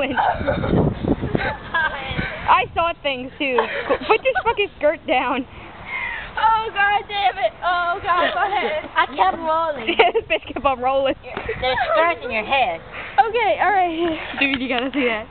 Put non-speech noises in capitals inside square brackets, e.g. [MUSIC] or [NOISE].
going. [LAUGHS] I saw things too. Put your fucking skirt down. Oh god damn it! Oh god, my head. I kept rolling. [LAUGHS] this bitch kept on rolling. There's skirts in your head. Okay, alright. Dude, you gotta see that.